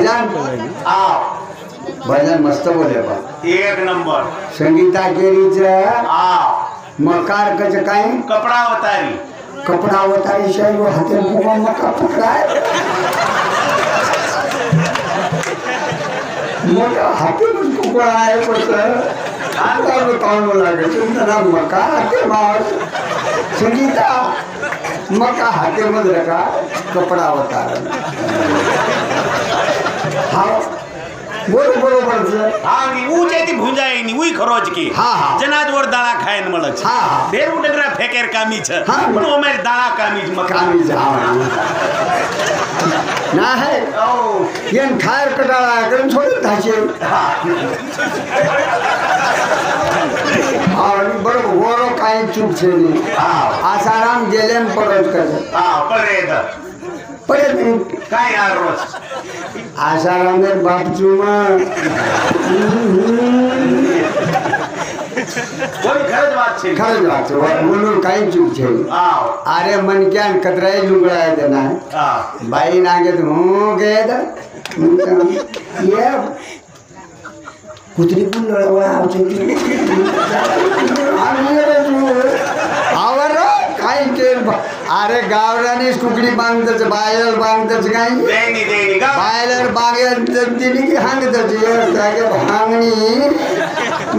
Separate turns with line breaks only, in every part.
भजन
आओ
भजन मस्त बोले बा।
एक नंबर।
संगीता केरीच
आओ
मकार कच काय
कपड़ा उतारी।
कपडा वतारी शाही वो हाते मुगा मका पकडाय मोठा हाते मुझको पकडाय पडत आता बतावं लागे तुमचा मका हाते मार संगीता मका हाते मध्ये का कपडा वतार બોલ બરોબર છે
હા ની ઉજેતી ભુંજાય ની ઉઈ ખરોજ કી
હા હા
જનાજવર દાણા ખાયન મળે છે
હા હા
બેરુ ડગરા ફેકેર કામી છે પણ ઓમેર દાણા કામી જ મકામી
જ આવે ના હે
ઓ
યન ખાયર કટાળા ગરમ છોડી થાશે હા બરોબર ગોરો કાઈ ચૂક છે ની
હા
આસારામ જેલેમ પડત કરે
હા પડે
पडत नाही काय यार रोज? आशारामे
बापचू
म्हणून काही चूक छे अरे मन
क्या
कतराय जुगड़ा है। देना भाई ना के हो गए ये कुतरी पण लळवळा आवचे आवर काय केलं अरे गावराने कुकडी बांगतच
बायलर बांगतच काय
बायलर बांगेल तिने की हांगतच हांगणी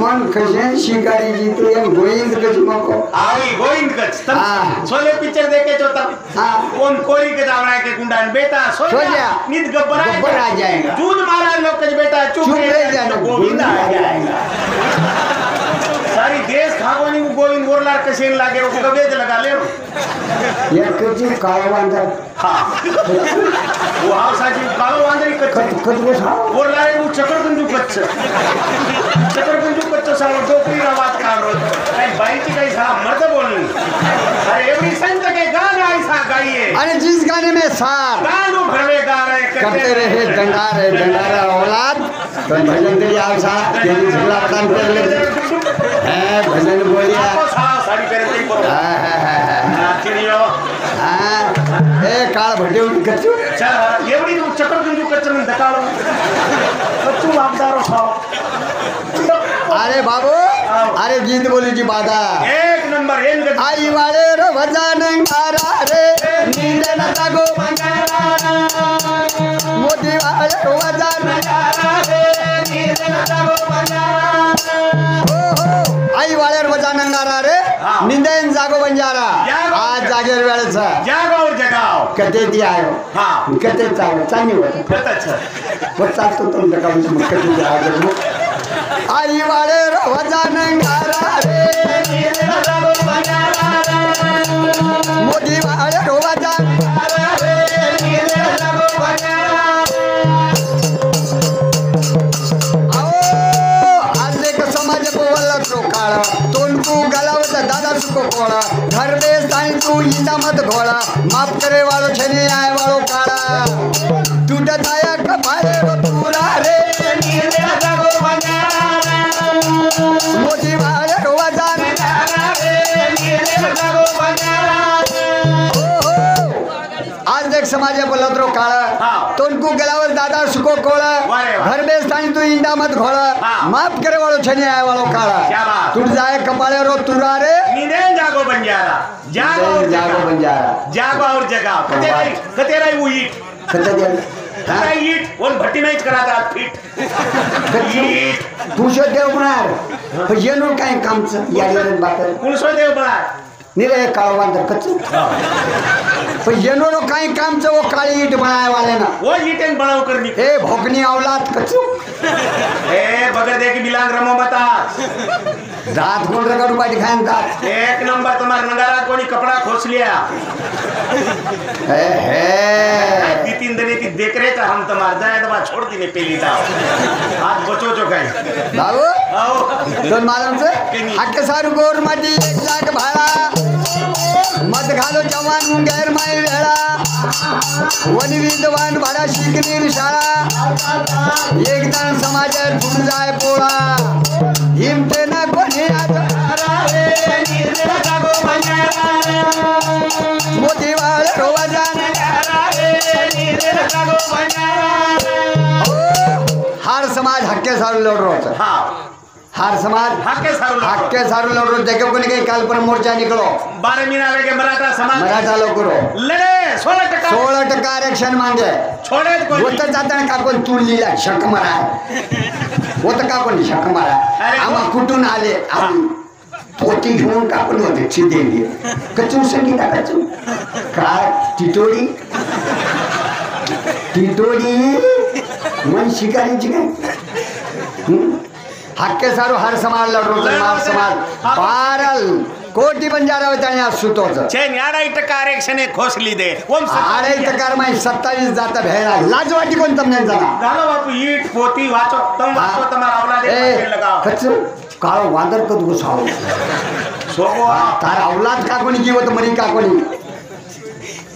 मन कशेन शिकारी जी तो तू एम गोविंद कच मको आई
गोविंद कच हाँ। छोले पिक्चर
देखे
चोता हाँ। कौन कोरी के दावड़ा के गुंडान
बेटा
सोया नित गब्बर
गब्बर आ जाएगा।
दूध मारा लोग कच बेटा चुप रह
जाना।
गोविंद आ जाएगा। खागोनी वो गोविंद बोरलार कसेन लागे वो कबे लगा ले।
ये या कची काळवांदा
हाँ। वो हाव साची कालो वांदरी
कत
कच्छ
कत बसा
बोरलार वो चक्रगंजू कच्छ चक्रगंजू कच्छ सालो डोकरी आवाज़ का रो काय बाईची काही सा मर्द बोलनी। अरे एवढी संत के गाना ऐसा गाइए।
अरे जिस गाने में सार
गानो भरवे गा रहे
करते रहे डंगार है। डंगारा औलाद। तो भजन तेरी झगड़ा कान कर ले है भजन बोलिया
के बोलो
हाँ, हाँ, हाँ, हाँ, हाँ। ए काळ भटे कच्चू
चा एवढी तू चक्रगंजू कच्छ कच्चू वागदारो खाओ
अरे बाबू अरे गीत बोलीची बाधा
एक नंबर एक.
आई वाळे रो भजन गारा रे नींद न मोदी रो भजन गारा रे हो हो आई वाळे रो भजन गारा रे
हा.
निंदेन जागो बंजारा
जागो.
आज जागेर वेळेचा
जागो और जगाओ
कते ती आयो
हा
कते चांगलं चांगली होत
खरंच अच्छा
मग चालतो तुमच्या काढून मग कते जागेर मग आई वाळे रो गलावत कोड़ा घर में साईं तू ईंदा मत घोड़ा। माफ़ करे वालों, छेने आए वालो काळा टूटत आया कपाळे वो पूरा रे। समाज बोलत रो काळा
हाँ.
तोंडकू गलावत दादा सुको
वाह.
घर में साईं तू ईंदा मत घोड़ा।
हाँ.
माफ़ करे वालो छने आए वालो काळा टूट जाए कपाळे रो तुरा रे।
नींदे जागो बंजारा। जागो और
जागो
जगाओ
बंजारा।
जागो और जगाओ कतेरा कतेरा वो ईट?
कते दे
ईट? वन भट्टी में कराता फिट ईट।
पुरुषो देव म्हणार पण येणून काय कामचं याडीवर बाकर
कुणसो देव बळा
निरे काळवांतर कच्च। पण येणून काही कामचं वो काळी ईट बनाय वाले ना।
वो ईटेन बनाव करनी।
ए भोकनी अवलाद कच्चू।
ए बगर दे की बिलांग रमो मता
दात कोण रगड पाठी खायन दात।
एक नंबर तुम्हारा नगारा कोणी कपड़ा खोस लिया।
हे हे।
ती तीन दिन ती देख रहे था हम तुम्हार जाए बात छोड़ दी पेली था आज बचो जो कहीं।
बाबू
आओ।
दोन मालमचं हक्क सारू गोर माटी लाख भाडा। मत घालो जवान गैर माय वेळा. वन विद्वान भाडा शिकली शाळा. एक समाजात फुल जाय पोळा. हिमते ना कोणी मोती वाळ हार समाज हक्के सारू लढ रहो
हाँ.
हार समाज।
हक्के सारू लड़.
हक्के सारू लड़। जगह को नहीं काल पर मोर्चा निकलो।
बारह महीना वेगे मराठा समाज।
मराठा लोग करो।
लढे सोळा टक्का
सोळा टक्का आरक्षण मागे।
छोडेच कोणी.
होतं जाताना का कोण तू लिहिला शक मारा। होतं का कोणी शक मारा।
अरे
आम्हा कुठून आले आम्ही पोती घेऊन कापून होते चिदेली कचून संगी टाकायचो काय टिटोडी टिटोडी मन शिकारीची काय हं? हक्के सारो हर समाज लढो मार समाज पारल ಕೋಟಿ ಬಂಜಾರ
ಹೋಯ್ತಾನೆ ಸುತ್ತೋದು ಚೇನ್
ಯಾರೈಟಕ ಆರಕ್ಷಣೆ ಖೋಸಲಿದೆ
ಆರೈಟಕಾರ
ಮೈ ಸತ್ತಾವೀಸ್ ಜಾತ ಭೇರ
ಲಾಜ
ವಾಟಿ ಕೊನ್ ತಮ್ನೆ ಜನ ದಾಲೋ
ಬಾಪು ಈಟ್ ಪೋತಿ ವಾಚೋ
ತಮ್
ವಾಚೋ
ತಮಾರ
ಅವಲಾದೆ
ಲಗಾವ ಕಚ್ಚ ಕಾಳ ವಾಂದರ್
ಕದ್
ಗುಸಾವ ಸೋಗೋ ತಾರ ಅವಲಾದ ಕಾಕೋನಿ
ಜೀವತ ಮರಿ ಕಾಕೋನಿ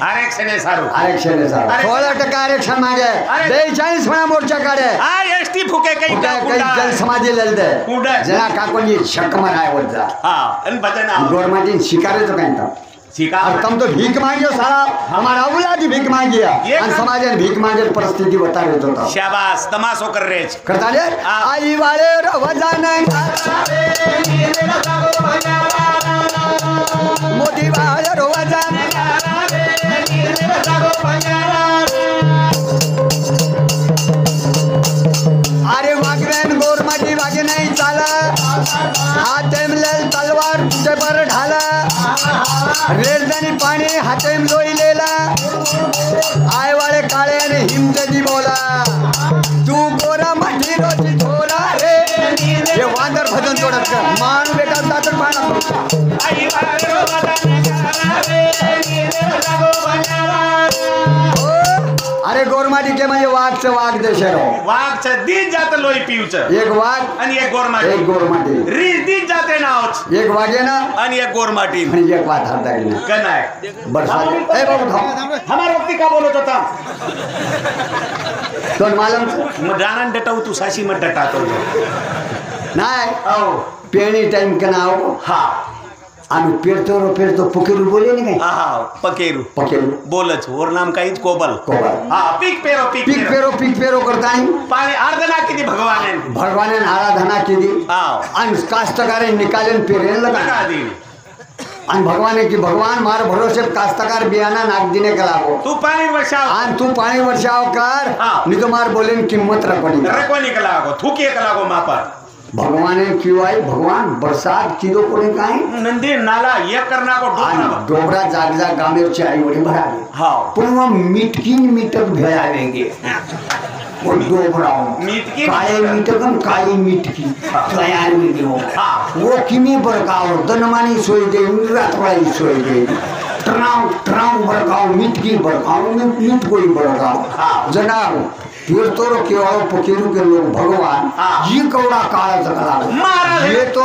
आरक्षण
आरक्षण आरक्षण मांगे मोर्चा शिकारे
तो,
तो। तुम तो भीख मांगियो साहब हमारा औलाद भीख मांगिया। और समाज ने भीख मांगे परिस्थिति बता
रहे तो, तो। शाबाश तमाशो
कर रहे
करता
ले। आई वाले मोदी वाले रवजा अरे वागवेन गोरमाटी वागे नाही चाल. हातेम तलवार तुझे ढाला. रेडदानी पाणी हातेम लोईलेला आय वाळे काळे बोला गोरा माटी रोजी छोरा रे. हे वांदर भजन जोडत कर. बेटा दातर पाना अरे गोरमाटी के म्हणजे वाघच वाघ
देशे राव वाघच दीज जात लोई पिवच
एक वाघ
आणि
एक गोरमाटी
एक गोरमाटी रीज दीज जाते नावच
एक वाघ आहे ना
आणि एक गोरमाटी
आणि एक वाघ हात दागी
ना कन आहे
बरसात ए बाबू थांब
हमारा व्यक्ती का बोलत होता
तो मालम
मदानन डटाऊ तू साशी मत डटातो
नाही पेणी टाइम कनाव हा
हा
आम्ही पेरतो रो पेरतो. पुकेरू बोले नाही काय?
हा पकेरू
पकेरू
बोलच ओर नाम काहीच कोबल.
कोबल.
हा पीक पेरो पीक
पीक
पेरो.
पेरो पीक पेरो करता
पाणी अर्धना किती भगवान
भगवाने आराधना केली.
हा
आणि कास्तकारे निकाले पेरेल
लगा. देईल
आणि भगवाने की भगवान मार भरोसे कास्तकार बियाणा नाक दिने का लागो
तू पाणी वर्षाव.
आणि तू पाणी वर्षाव कर.
हा.
मी तो मार बोलेन किंमत रखोनी
रकोनी का लागो थुकी का लागो
भगवाने किंवाय भगवान बरसात किदो कोणी काय
नंदी नाला एक करना को डोबरा
डोबरा जाग जाग गामेरची आई वडील भरावे
हा।
पण मग मिटकीन मिटक भेळावेगे वो डोबराव
मिटकी-
काळे मिटकन काळी मिटकी। तयार वेगळी हो
हा.
वो किमी बरकाव दनमानी सोय दे रातवाळी सोय दे ट्राव ट्राव बरकाव मिटकी बरकाव मीट मीट कोई
हा.
बरकाव जनाब ये तो केवल पकेरू के लोग भगवान।
हाँ।
ये कौड़ा काला
तकड़ा
ये तो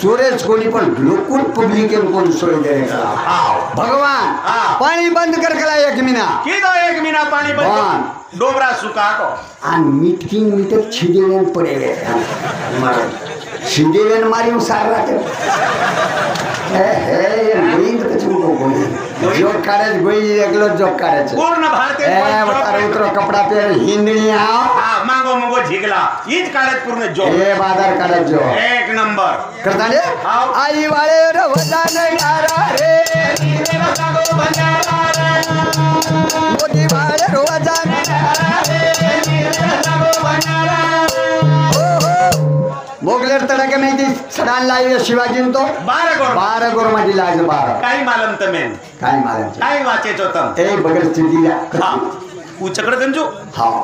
सूरज गोली पर लोकुल पब्लिक को छोड़ दे
हाँ।
भगवान
हाँ।
पानी बंद कर कला एक महीना
कीधो एक महीना पानी
बंद।
डोबरा सुखा को।
आ मीटिंग मीटर तो छिदेलन पड़े मारे छिदेलन मारी सारा के ए हे गोविंद જોબ કરે જ ગોઈ એકલો જોબ કરે છે
પૂર્ણ ભારતે
એ
વતારે
ઉતરો કપડા પહેરે હિંદણી આ
હા માંગો માંગો ઝીગલા ઈ જ કાળજ પૂર્ણ
જોબ એ બાદર
કાળજ જો
એક
નંબર
કરતા ને આઈ વાળે રવદા ને ગારા રે રે રવદા ગો બનારા મોદી વાળે રોજા ಮೊಘಲರ ತಡಕ ಮೈದಿ
ಸಡಾನ್ ಲಾಯ
ಶಿವಾಜಿನ તો 12 ગોર
12 ગોર માં દિલા છે 12 કાઈ માલમ તમે
કાઈ માલમ
છે કાઈ વાંચે છો તમે
એ બગડ ચીધી
હા ઉચકડ ગંજો
હા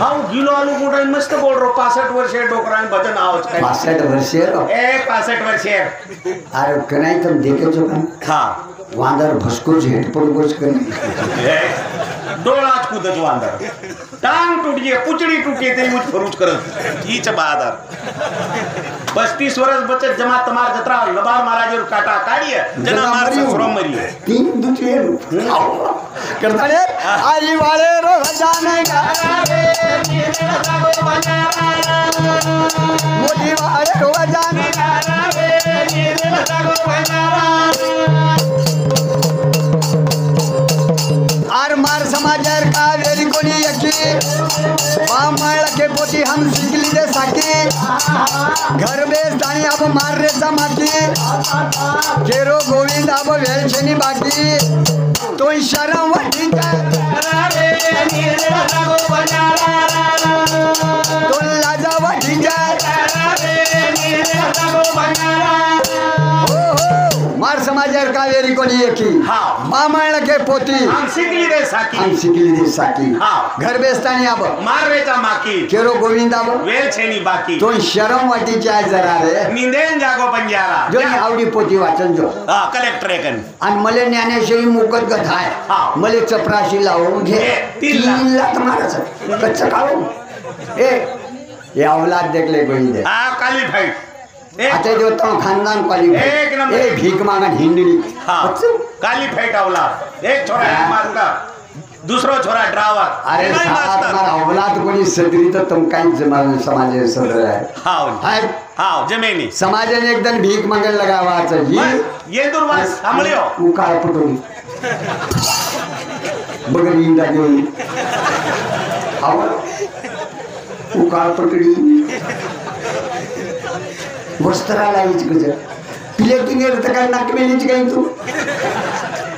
હા ગીલો આલુ કોટાઈ મસ્ત બોલ રો 65 વર્ષે ડોકરાન ભજન આવ છે
65 વર્ષે રો
એ 65 વર્ષે
અરે કનાઈ તમે દેખે છો કામ
હા
વાંદર ભસકો જ હેટ પર ગોસ
કરી ડોળા જ કૂદ જ વાંદર टांग टूट गई पुचड़ी टूटी ते यूज़ फरूज करत हीच बहादर। पस्तीस वर्ष बचत जमा तमार जत्रा लबार महाराज काटा काढी जना मार ससुरो मरी
तीन दुचे करता रे आली वाले रो जाने गारा रे मेरा सागो बजारा मोटी वाले रो जाने गारा रे मेरा सागो बजारा आर मार समाजर का वेरी कोणी यकी बामळ के पोती घर बेस्तानी अब मार रे समाकी। केरो गोविंद अब वेलछनी बाकी। तो शरम वठी जाय तो लाजा हो हो मार समाजार कावेरी कोणी एकी?
हा.
मामळ के पोती.
आम शिकली रे साकी.
आम शिकली दे साकी.
हा.
घर बेस्तानी अब
मार रेचा माकी.
केरो गोविंद अब
वेल छेनी बाकी.
तो शरम वाटी जाय जरा रे.
निंदेन जागो बंजारा
जो आवडी पोती वाचन जो.
हा कलेक्टर एकन.
आणि मले ज्ञानेश्वरी मुकत
हा.
आहे मले चपराशी लावून घे.
तीन लाख.
मारायचं. कच्चं काढून ए ये औलाद देखले कोई दे
हा काली फाईट ए
जो तो खानदान क्वाली
एक नंबर.
ए भीक मागन हिंडली
हा काली फाईट आवला एक छोरा
हा.
एक मास्टर दुसरो छोरा ड्रायव्हर
अरे साहब औलाद कोणी सदरी तर तुम काही समाज समाज सदर आहे
हाव
हाय
हाव जमेनी।
समाजाने एकदम भीक मागायला लगावाचं ही।
मग ये दुर्वास सांभाळ्यो
उकाळ पटवली बघ इंदा देऊन उकाळ पटली वस्त्रा लावायची कस प्लेटिंग तर काय नाक मेलीची काही तू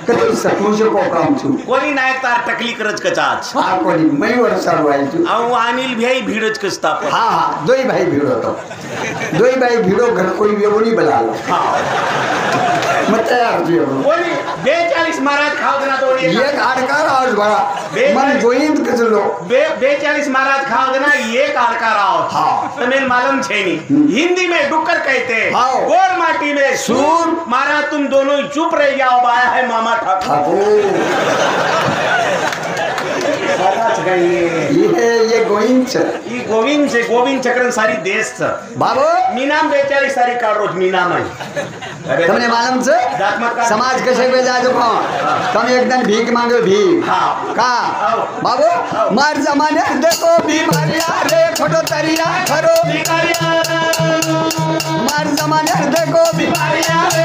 कधी सपोज़ कोपरा आमची
कोई नाही तार टकली करच कचाच।
हा कोणी मै वर चालवायची
अहो अनिल भाई भीडच पण
हा हा दोई भाई भिडो तो दोई भाई भीड़ो घर कोई वेवणी बलालो
हा।
तयार
महाराज देना तो
मन
बे बेचालीस महाराज खाओ देना आओ
हाँ।
तमिल मालूम छेनी हिंदी में डुक्कर कहते हाँ। गोर माटी में सूर। महाराज तुम दोनों चुप रह जाओ आया है मामा ठाकूर।
ये ये गोविंद
ये गोविंद से गोविंद चक्रन सारी देश छ
बाबो
मीनाम बेचारी सारी काढो मीनाम आहे
તમને मालूम છે સમાજ કશે બે જાજો કોણ તમે એકદમ ભીખ માંગ્યો ભીખ કા બાબો માર જમાને દેખો બીમારિયા રે ખોટો તરિયા ખરો
બીમારિયા
માર જમાને દેખો
બીમારિયા રે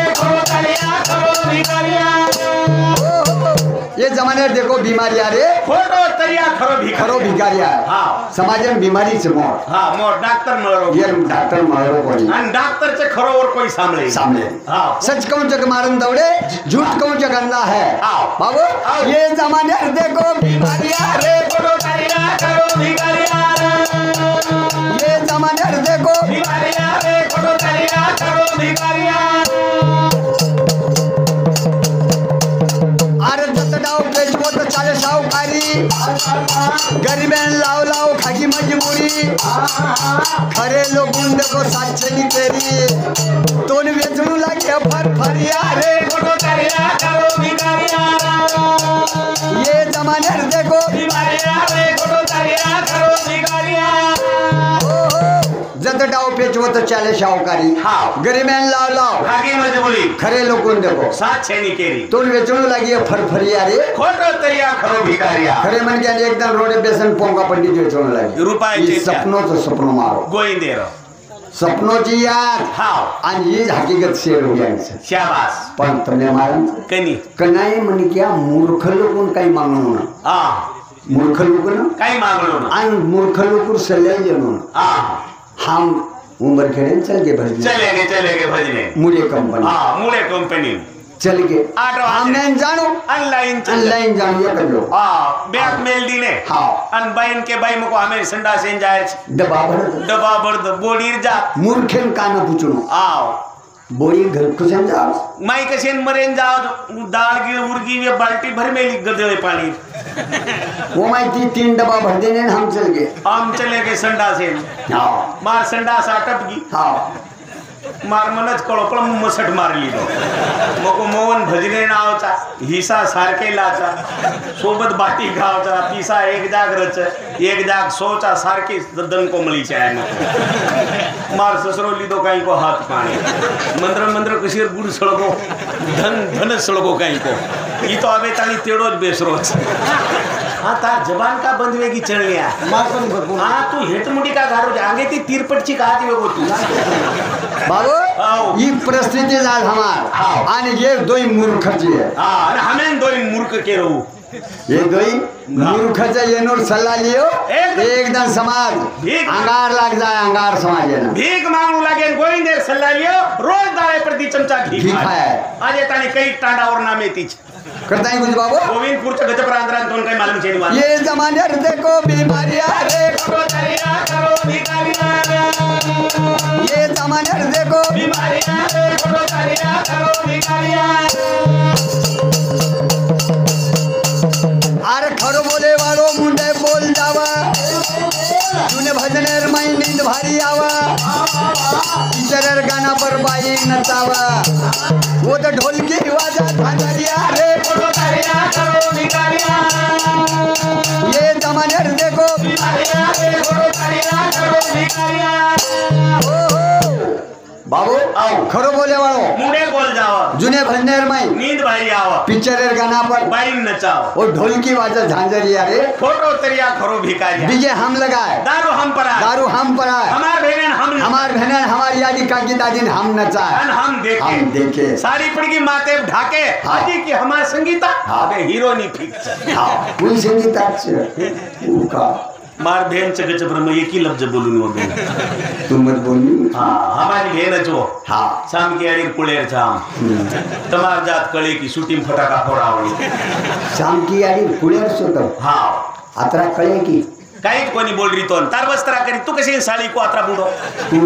ये जमाने देखो बीमारी आ रे
फ़ोटो तरिया खरो भी
खरो भी
है
हाँ। समाज में बीमारी से मोर
हाँ मोर डॉक्टर मारो
ये डॉक्टर मारो कोई
अन डॉक्टर से खरो और कोई
सामने सामने
हाँ।
सच कौन जग मारन दौड़े झूठ कौन जग गंदा है?
हाँ।
बाबू
हाँ।
ये जमाने देखो बीमारी आ रे
फ़ोटो तरिया खरो भी आ
ये जमाने देखो
बीमारी आ रे फ़ोटो तरिया खरो
भिखारी आ सावकारी गरीबेन लाओ लाओ खागी मजबूरी। खरे लोक देखो सातशे तेरी। तोन वेचणू लगे, फर, फरिया रे।
फ़ोटो तरिया करो भिकारिया
ये जमाने देखो।
भिकारिया रे
इज्जत डाव पेचवत चाले शाहूकारी.
गरी
गरीबॅन लाव लाव.
म्हणजे
खरे लोकून देखो.
सात छेनी केली.
तोल वेचणू लागी
फरफरी अरे खरे
म्हणजे एकदम रोडे बेसन पोंगा पंडित वेचणू लागी.
रुपयाचे
सपनोच सपनो मारो.
गोईंदेर
सपनोची याद.
हाव.
आणि ही हकीकत शेर हो यांचं
शाबास.
पण तने मारन.
कनी.
कनाई म्हण मूर्ख लोकून काही मागणं
हा.
मूर्ख लोक ना
काही मागणं
आणि मूर्ख लोक सल्ले येणं
हा.
हम उम्र खेड़े चल गए भजने।
चले गए चले गए भजने।
मुड़े कंपनी
हा मुड़े कंपनी
चल
गए।
ऑनलाइन जानो।
ऑनलाइन
ऑनलाइन जानो ये कर लो।
हाँ बॅग मेल दिने।
हाँ।
अन बहन के भाई मको हमें संडा सेन जाए।
दबा भर
डबा भर बोडीर जा।
मूर्खेन काना पुचणो
आव
बोरी घर कुशन जा
माई कशेन मरेन जाओ दाल की उरगी वे बाल्टी भर मेली गदळे पानी।
वो माहिती तीन डब्बा भर देने हम चल गए।
हम चले गए संडा से।
हाँ।
मार संडा साटपगी
हाँ।
मार कळो पण मसट मारली तो मग मोहन भजने नावचा हिसा सारखे लाचा सोबत बाटी गावचा पिसा एक जाग रच एक जाग सोचा सारखी दन कोमळीचे आहे मग मार ससरो लिदो काही को हात पाणी मंत्र मंत्र कशीर गुड सळगो धन धन सळगो काही को ई तो आवे ताणी तेडोच बेसरोच हा तार जबान का बंद वेगी चळल्या हा तू हेट मुंडी का घारू आगे ती तिरपटची का वेगो तू?
बाबू. ही परिस्थिती आज. हमार। आणि हे दोई मूर्खची आहे
हा आणि हमें दोन मूर्ख के रहू।
ये दो ही मूर्ख दोई मूर्खचा येनोर सल्ला लियो।
एकदम.
समाज। अंगार लाग जाए अंगार समाज है येणं
भीक मागू लागेल गोविंदे सल्ला लियो रोज डाळे प्रति चमचा घी
घी
खाय.
खाय.
आज येतानी काही तांडावर नाम येतीच
करता है कुछ बाबू?
गोविंदपूरच्या गजपर आंध्रात दोन काही मालूम छे निवास
ये जमान्यार देखो बीमारिया रे। करो दरिया करो निकालिया ये जमान्यार देखो बीमारियाँ रे। करो दरिया करो निकालिया अरे खरो बोले वालो मुंडे बोल जावा। जुने भजनेर माई नींद भारी आवा। टीचरर गाना पर बाई नचावा वो तो ढोलकी वाजा भांगरिया रे। ये जमान्यार देखो। हो बाबू
आओ.
खरो बोले वालो।
मुंडे बोल जावा
जुने भजनेर माई
नींद भाई आवा
पिक्चरेर गाना पर
बाई नचाओ।
वो ढोलकी वाजा झांझरिया रे।
फ़ोटो तरिया खरो भिकारिया
डीजे हम लगाए।
दारू हम पर
दारू हम पर
हमार बहन हम
हमार बहन हमारी यादी काकी दादी हम नचाए।
हम देखे।
हम देखे।
साड़ी पड़गी माते ढाके।
हाँ.
आजी की हमार संगीता।
हाँ.
अबे हीरो नहीं फिक्स।
हाँ। कोई संगीताच का
मार बहन च गच ब्रह्म एक ही लफ्ज बोलून वगैरे
तू मत बोलनी
हा हमारी बहन जो.
हाँ.
साम की अडीर कुळेर छाम तमार जात कळे की शूटिंग फटाका फोडावली
शाम की यादी पुढे होत
हा.
आत्रा कळे की.
काहीच कोणी बोल रही तो तार बस्तरा करी तू कशी साडी को आत्रा बुडो?
तू?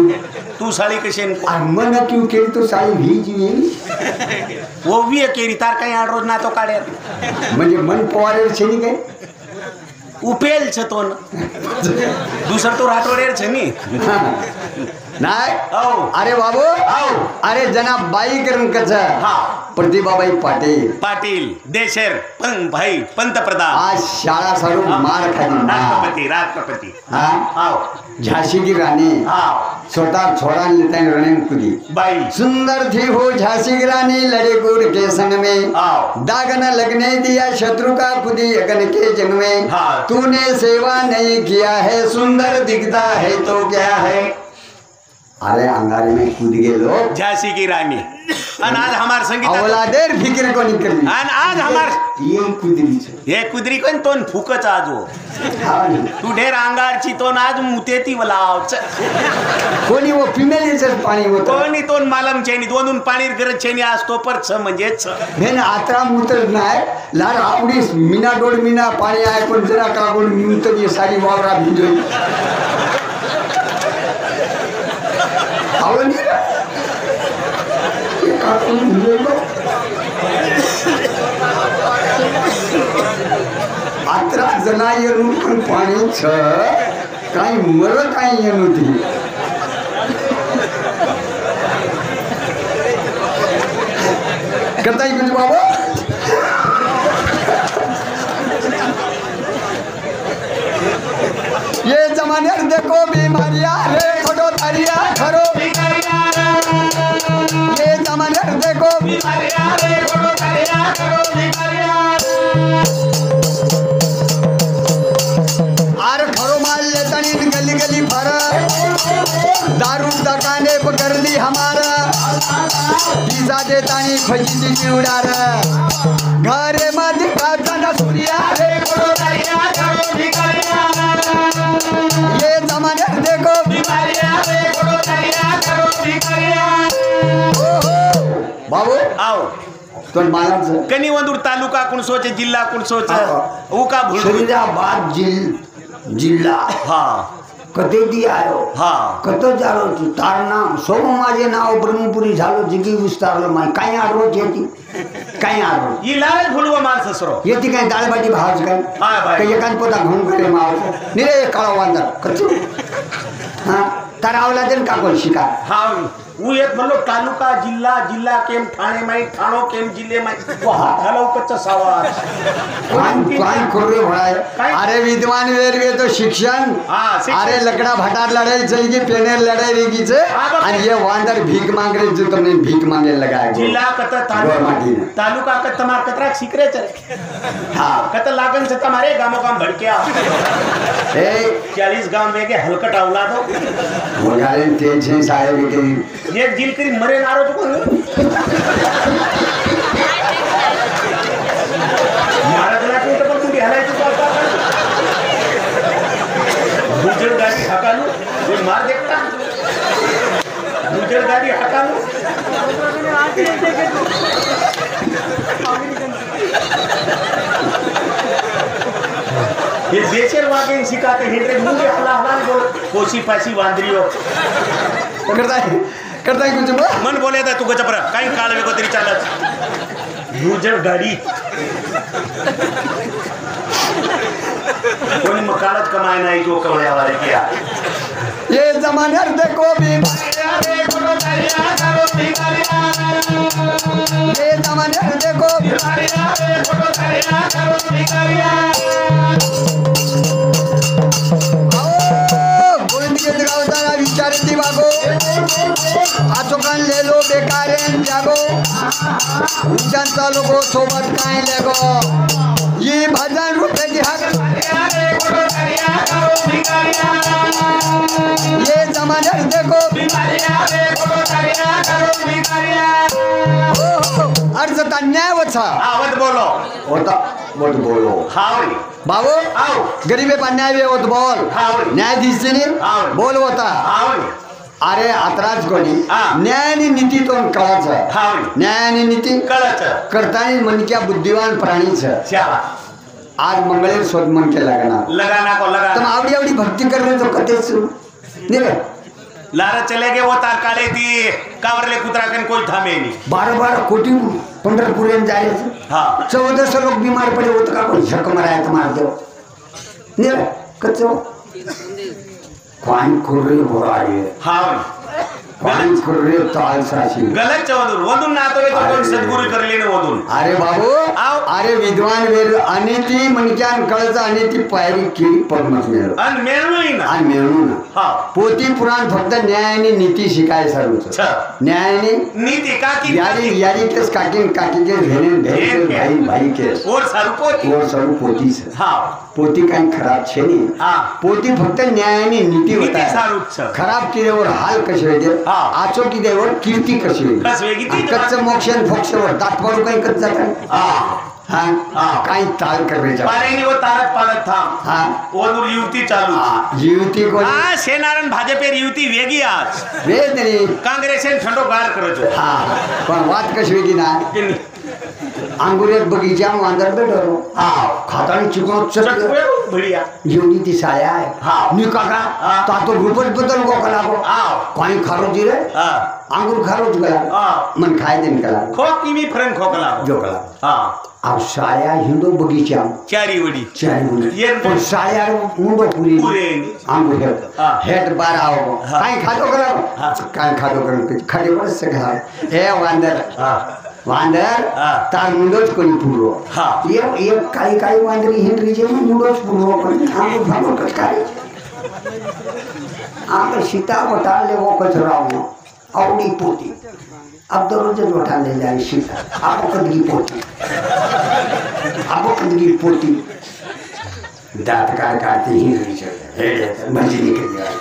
तू साडी कशी
मन क्यों केली तो साडी भीज येईल?
वो वी केरी. तार काही आठ रोज ना तो काढे
म्हणजे मन पवारेल છે ની
उपेल छ तो न. दुसरं तो राठोडेर छ नी।
नाही
औ
अरे बाबू।
औ
अरे जना बाई करण कच
हा।
प्रतिभाबाई पाटील।
पाटील देशेर पण भाई पंतप्रधान।
आज शाळा सोडून मार हा झांसी की रानी। छोटा छोड़ा लेता है रणेन कुदी।
बाई
सुंदर थी वो झांसी की रानी लड़े के संग में।
हाव
दाग न लगने दिया शत्रु का खुदी अगन के जन्म में।
हाँ।
तूने सेवा नहीं किया है सुंदर दिखता है तो क्या है? अरे अंगारे में कूद गए लोग।
झांसी की रानी। आणि आज हमार संगीत
औलादेर फिक्र को निकली
आणि आज हमार
ये कुदरी छे
हे कुदरी कोण तोन फुकच आज
नी.
तू ढेर अंगारची तोन आज मुतेती वलाव च.
कोणी वो फिमेल याच्यात पाणी होत
कोणी तोन मालम चेनी दोनून पाणी गरज चेनी आज तो पर छ म्हणजे
भेन आत्रा मुतर नाही लाड आपडी मीना डोळ मीना पाणी आहे पण जरा मुतर ये सारी वावरा भिजोई आत्रा जना येणून पण पाणी छ काही मर काही येणू ती करता कुछ बाबा? ये जमाने देखो बीमारियाँ, रे खड़ो तारिया खरो ये जमाने देखो। आर खरो माल लेतनी गली गली फर दारू दकाने पकड़ ली हमारा। पिसा देतानी खोजी चिवडार घरे मध्ये काढताना सूर्या। रे खड़ो ये जमाने देखो। ओ हो बाबू
आव
तो मालाच
कनी वंदूर तालुका कुणसोचे जिल्हा कुणसोच
हा. फरीदाबाद जिल
हा। हा।
कतो जालो तू? तार नाम सोम माझे नाव ब्रह्मपुरी झालो जिगी. काही एकान पोता घेऊन करे माव निरे काळा वांदर कचू हा तार आवला देन का कोण शिका
हा હું. એક म्हणलो तालुका जिल्हा जिल्हा केम ठाणे माई ठाणो केम जिल्हे माई वो हात हलव कच्च सावार
कान खुर्रे
काय?
अरे विद्वान वेर गे तो शिक्षण अरे लकड़ा भटार लड़ाई चल गई पेनेर लड़ाई रेगी से और ये वांदर भीख मांग रहे जो तुमने भीख मांगे लगाए वो।
जिल्हा कत तालुका तालुका कत तमार कतरा सिकरे चरे
हाँ
कत लागन से तमारे गामो गाम भड़के
ए
चालीस गाँव वेगे हलकट अवला दो
मोगाले तेज है साहेब के
एक जिल करी मरे नारो तो कोण महाराजला कुठं पण कुठे हलायचं तो आता गुजर गाडी हकालू कोण मार देखता। गुजर गाडी हकालू ये देशेर वागे सिखाते हिंडे मुंगे हला हला बोल कोशी पाशी वांद्रियो
करताय करताय कुछ
मन बोले था तू गचपरा काही काळ वेगो तरी चालत गुजर गाडी कोणी मग काळच कमाय नाही जो कवळ्या वाले किया।
ये जमान्यात देखो भी ये जमान्यात देखो गोविंद के वागो आचोकान लेलो बेकारेन जागो। उच्चांचा लोगो सोबत काय लेगो? ये भजन रुपयाची हाक। ये जमान्यात देखो। हो हो अर्ज़ न्याय वचा
आवत बोलो।
होता बोल। बोलो।
हावरी
बाबू
आव
गरीबे पण न्याय होत बोल।
हावरी
न्यायाधीशने
हाव.
बोल। होता
हावरी
अरे आत्राच कोणी?
हा.
न्याय आणि नीतीतून कळायचं.
हावरी
न्याय आणि नीती
कळच
करताना मनक्या बुद्धिवान प्राणीचं.
श्यावा
आज मंगळेर शोध मन के लागणार
लगाना को
तर
लगा
मग आवडी आवडी भक्ती करणे तो कधीच नाही रे
लारा चले गे वो तार काळे ती. कावरले कुत्राकन कोई थांबे नहीं
बारा बारा कोटी पंढरपूर जायचं.
हा.
चौदह लोक बीमार पडे होतं का कोण? झक मारायचं मार देव नाही रे कच्च. क्वाइन खुर्रे बोराये
हावरी
क्वाइन खुर्रे तालसाशी
गलत चवदून वदून नातो तो कोण? सद्गुरु करले ने वदून
अरे बाबू. अरे विद्वान अनिती मनक्यान कळचं पायरी मिळव
अन मेळलोय ना.
आणि मिळवू ना.
हा.
पोती पुराण फक्त न्याय आणि नीती शिकाय सर्वच. न्याय आणि
नीति का की
यारी यारी केस काकीन काकी केस केस भाई भाई केस.
और
सर्व पोतीच
हा.
पोती काही खराब छे नाही.
हा.
पोती फक्त न्याय आणि नीती होता. खराब किदेवर हाल कसे होते?
हा.
आचो किदेवर कीर्ती कशी
ती
कच्च मोक्षन फोक्षवर दात पडू काही कच्चा काय
हा।
हा. काही ताल
पारेनी वो तारक पालत थांब
हा?
वदूर युवती चालू।
हा, युवती कोणी?
हा सेनारण भाजपेर युवती वेगळी आज।
वेद नाही
काँग्रेसेन थंडो गार करत
हा पण वाद कशी वेगळी ना? अंगुरेत बगीचा में अंदर वांदर बेडरो
हा
खातानी चिकन चट
बढिया
जेवढी ती साया आहे
हा.
मी काका
हा.
ता तो ग्रुपच बदल गो कला गो
हा
काही खारोजी रे?
हा।
अंगूर खारोज गला
हा।
मन खाय देन कला।
खो किमी फरन खोकला
जो कला।
हा।
अब साया हिंदो बगीचा।
चारी वडी
चारी मुली
ये
पण साया मुंडो पुरी।
पुरे
अंगूर हे।
हा.
हेट बार आओ।
हा.
काही खातो कला
हा.
काही खातो कला खाली बरस से घा हे वांदर।
हा।
वांदर. तार मुंडोच कोणी पुरो
हा.
ये ये काही काही वांदरी हिंद्री जे मुंडोच पुरो पण आंगूर भागो कच काय आंगूर सीता वटाले वो कच राव आवडी पोती अब दररोजच वटाले जाय सीता आपो कदगी पोती आपो कदगी पोती दात काय काढते हिंद्री हे भजी निकल जाय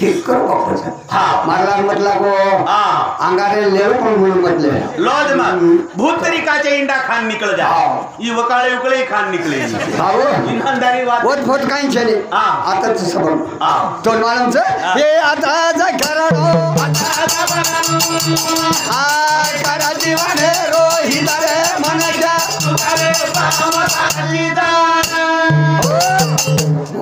ठीक करो। वापस
हा.
मारला म्हटला गो
हा।
अंगारे लेव पण म्हणून म्हटले
लॉज में भूत तरीकाचे इंडा खान निकल जा
हा.
ये वकाळे उकळे खान निकले।
भाऊ
ईमानदारी बात
वोट फोट काही छे
हा.
आताच सबब
हा.
तो मालूम छे?
हा.
हे आता जा कराडो आ करा जीवने रोहित रे मनजा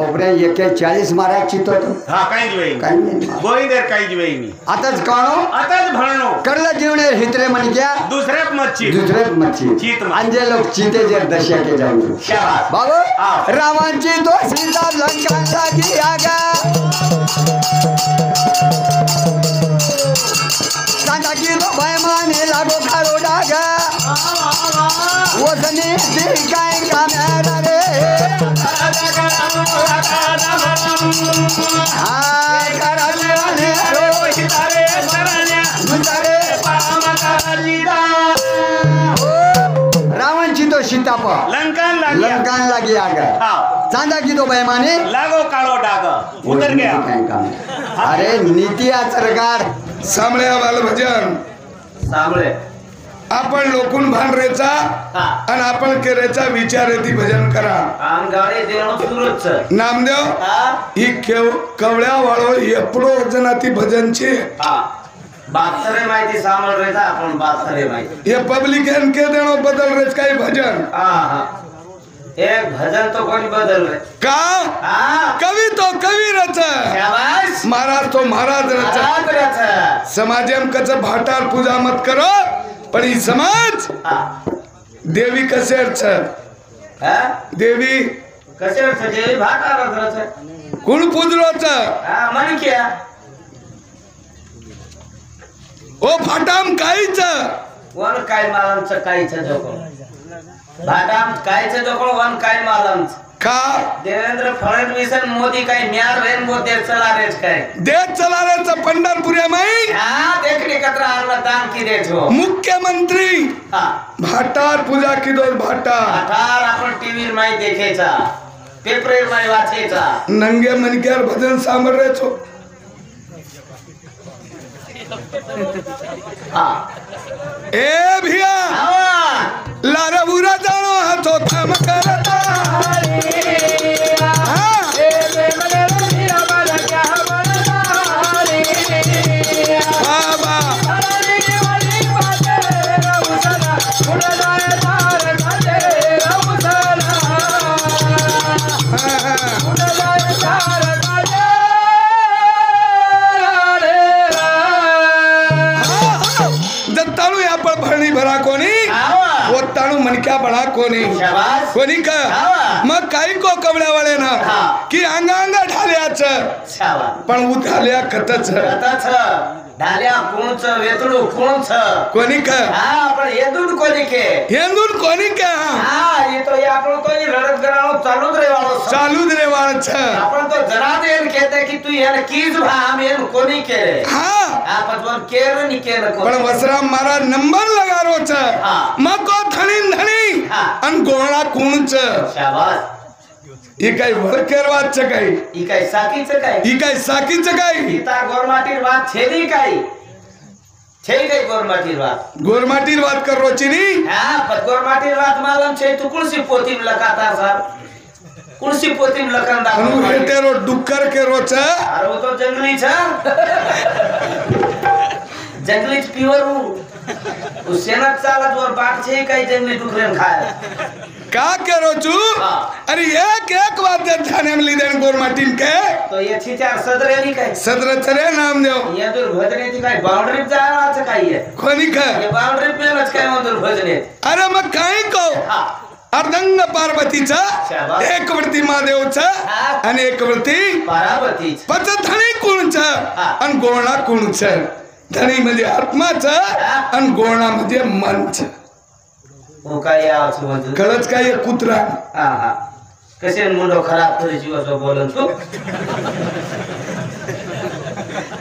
ओबरे चाळीस मारा चितो
हा काही
काही
जवेई मी
आताच काणो
आताच भरणो
करला जीवने हितरे मनक्या
दुसरे मच्छी
दूसरे मच्छी
चीत
अंजे लोग चीते जे दशा के जाऊ
शाबास
बाबू
रावण
जी तो सीता लंका लागी आगा सांगा की तो बैमाने लागो खारो डागा. वसने ती काय काम्याला रे. हा. करा जीवाने रोहित रे दुसरे रावणची तो सीताप
लंकन लागी
लंकान लागी आगा.
हा.
चांदा की तो बैमाने
लागो काळो डाग. उतर गया
काय काम अरे नीती आचरकार
सामळ्या बाल भजन
सामळे.
आपण लोकून भांडरेचा
हा.
आणि आपण केरेचा विचार येते भजन करा. नामदेव
हा.
केव कवळ्या वाळो एपडो वजनाती भजनची.
हा. बातरे माहिती आपण बातरे माहिती.
हे पब्लिक के देणो बदल रेच काही भजन.
एक भजन तो कोणी बदल रे.
का?
हा.
कवी तो कवी रच महाराज तो महाराज रच. समाजेम कच भाटार पूजा मत करो पण ही समाज देवी कसे छ? देवी
कसे रच जे भाटा रच.
कोण पूजलो छ
हा म्हण क्या
ओ फाटाम काहीच.
वन काय मालमचं काहीच जोकोळ भाटाम कायचं जोकोळ वन काय मालमचं
का?
देवेंद्र फडणवीस आणि मोदी काय म्यार रेन मोदी चला रेच काय?
देश चलाऱ्याचा पंढरपुऱ्या माई?
हा देखणे कत्र आणला दान की देच हो.
मुख्यमंत्री?
हा.
भाटार पूजा किदो भाटार?
आठार आपण टीव्ही माही देखायचा पेपर माही वाचायचा.
नंगे मनक्यार भजन सांभळ छो
हा.
ए भिया. लारा बुरा जानो हाथो थम करता. ओत्ताणू मनक्या बळा कोणी
शाबास.
कोणी का
आवा.
मग काही को कवड्यावाळे ना
हा.
की अंगा अंगा ढाल्याच
शाबास.
पण उधाल्या खतच
आताच ಕುಣಚ ಎದುಡು ಕುಣಚ ಕೊನಿಕ
ಹಾ પણ
એદુડ કોનિકે એદુડ કોનિકે હા
એ તો આપણો
તો લડત ગરાણો ચાલુ જ રહેવાનો ચાલુ જ રહેવાનો છે
આપણ તો જરા
દે એમ કહેતા કે તું એને કીજ ભા આમ એમ કોનિકે હા આ પજવન
કેર
ની કેર કો પણ વસરામ મારા
નંબર
લગારો
છે મકો ધણી ધણી અન
ગોણા
કુણ છે શાબાશ ઈ
કઈ
વળકેર વાત છે
કઈ
ઈ કઈ સાકી છે
કઈ ઈ કઈ સાકી
છે કઈ ઈ તાર
ગોર માટીર વાત છે ની કઈ সেইটাই গোরমাটির বাত গোরমাটির
বাত করো চিনি হ্যাঁ
গোরমাটির বাত মালাম সেই তো কুলসি পোতিম লকাতা স্যার कुर्सी पोती में लकन दा हनु
हेटे रो डुक्कर के रो
छ अरे वो तो जंगली छ जंगली प्योर हूँ सेना छे काही जंगली
का करो
तू
अरे एक एक बात दे थाने में लीदन गोर मार्टिन के।
तो ये छी चार सदरे नहीं कहे।
सदरे चले नाम देओ।
ये दूर भजने थी काही बाउंड्री जा रहा छ
काही है। कोनी का?
ये बाउंड्री पे लच काय मंदिर भजने
अरे मैं काई को? अर्धंग पार्वतीचा एक वृत्ती महादेवचा आणि एक वृत्ती। पार्वती पचधणी कुणचा आणि गोणा कुणचा धणी म्हणजे आत्माच
हा.
आणि गोळा म्हणजे मनच.
हो काय यावं म्हणतो
कळच काय हे कुत्रा?
हा हा. कसे मुंडो खराब तरी जीव असं बोलन तू?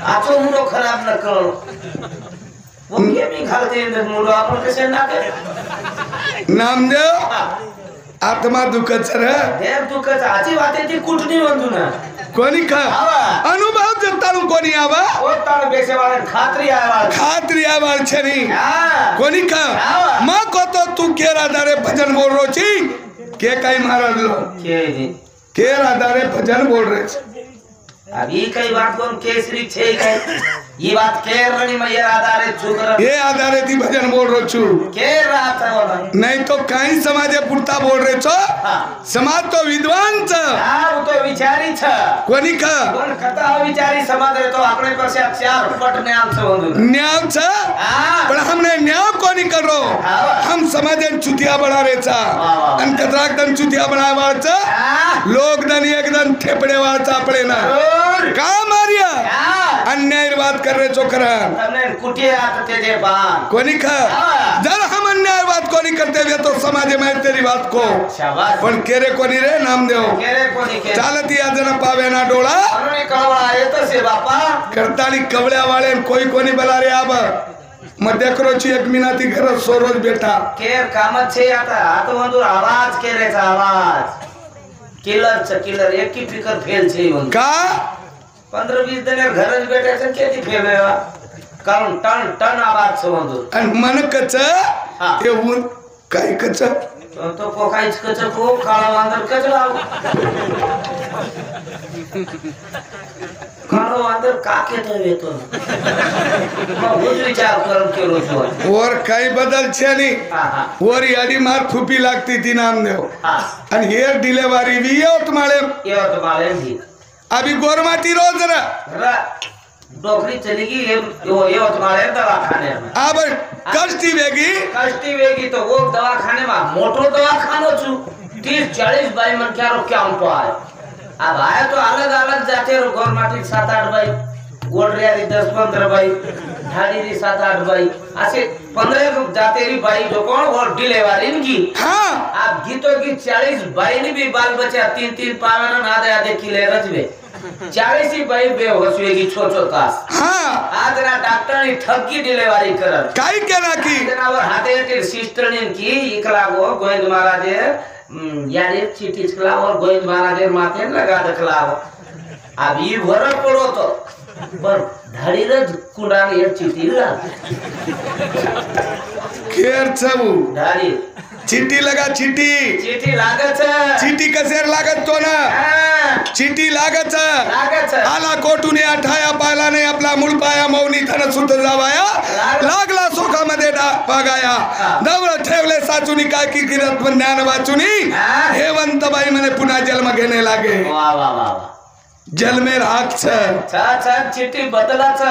आचो मुंडो खराब न कळ मुंगे मी घालते मुंडो आपण कसे नाके
नामदेव आत्मा दुखच र.
देव दुःखच आची वाते ती कुठली म्हणतो ना?
कोणी खा
आवा.
अनुभव जताळू कोनी आवा?
ओ ताळ वाले खात्री आहे
खात्री आवा छनी।
कोनी
कोणी खा?
आवा.
मग कोतो तू केरा दारे भजन बोल रोची के कई महाराज लो?
के दे
केर आधारे भजन बोल रे
अब ये कई बात कोण केसरी छे काय ये बात केर में ये आधारित छू
ये आधारित ही भजन बोल रहे छू।
केर रात है वाला
नहीं तो कहीं समाज पुरता बोल रहे छो।
हाँ।
समाज तो विद्वान छ।
हाँ वो तो विचारी छ।
कोनी ख?
कोन कथा विचारी समाज रे तो आपने पर से चार पट ने से
बंधु। न्याय छ?
हाँ।
पर हमने न्याय कोनी करो?
हाँ।
हम समाज ने चुतिया बना
रहे
छ। अन दन चुतिया बनाए वाला
छ।
हाँ। लोग दन एक दन थेपड़े वाला छ अपने
ना।
का मारिया? अन्याय बात ಕರ್ರೆ ಚೋಕರ
कोनी
जर हम अन्याय बात कोनी करते हुए तो समाज में तेरी बात को। पर केरे कोनी रे
नाम देव
चालत या पावे ना
डोला। तो करता
नहीं कवड़िया वाले कोई कोनी बला रे अब। मैं देख रो ची एक मिनट
ही घर सो रोज बेटा। केर काम छे आता तो आवाज़ केरे आवाज़। किलर छ किलर एक ही फिकर फेल छे
का?
पंधरा वीस दिन घर भेटायचं किती खेती कारण टन टन आबाद
आणि मन कच ते ऊन काय कच?
तो पोकाईच कच खूप काळा वांदर कच लाव. काळा वांदर का केतो येतो तो?
वर काही बदल छे नाही वर याडी मार फुपी लागते ती नाम
देव
आणि हे डिलेवारी बी येवत माळे
येवत माळे
अभी गोरमाती रोज
डोकरी चली गई ये वो येवत दवाखाने में
अब कष्टी वेगी।
कष्टी वेगी तो वो दवाखाने में मोटो दवाखानो छु। तीस चालीस बाई मन क्या रो क्या उनको आए। अब आए तो अलग अलग जाते रो गौरमाटी सात आठ बाई गोडरियारी दस पंद्रह बाई ढाडी सात आठ बाई। असे पंद्रह जाते रही बाई जो कौन और डिलेवरी इनकी।
हाँ।
आप गीतों की चालीस बाई ने भी बाल बच्चा तीन तीन पावन आधे आधे किले रचवे। चालीस ही बाई बेहोश वेगी छो छो तास
हाँ।
आज ना डॉक्टर ने ठग ठगी डिलेवरी करत
काय केला की?
जनावर हाते येतील सिस्टरने की इकलागो गोविंद महाराजे हम्म, याने चिठी इचकलावर गोविंद महाराजे माथे लगा दखलाव अब ये भर पडो तो। पण धाडीरच कुंडाने एक चिठी
खेर छबू
धाडी.
चिट्टी लगा चिट्टी
चिठी लागच
चिट्टी कसेर लागत तो ना चिट्टी लागत. आला कोटूने आठाया पायला नाही आपला मूळ पाया मौनी धन सुद्ध जावाया लागला सोखामध्ये पागाया दवळ ठेवले साचुनी काय की किरत पण ज्ञान वाचुनी? हे. बाई म्हणे पुन्हा जन्म घेणे लागे.
वा वा वा वा.
जन्मेर राख छ।
छ छ चिठी बदलाच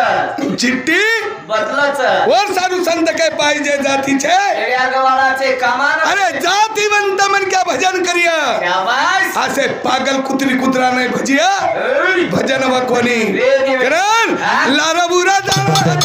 चिट्टी?
बदलाच
वर साधू संत काय पाहिजे जातीचे
खेड्या छे। कामान
अरे जातीवंत मन क्या भजन करिया?
शाबाश
असे पागल कुतरी कुतरा नाही भजिया। भजन
वकोनी.
करण लारा बुरा जाणा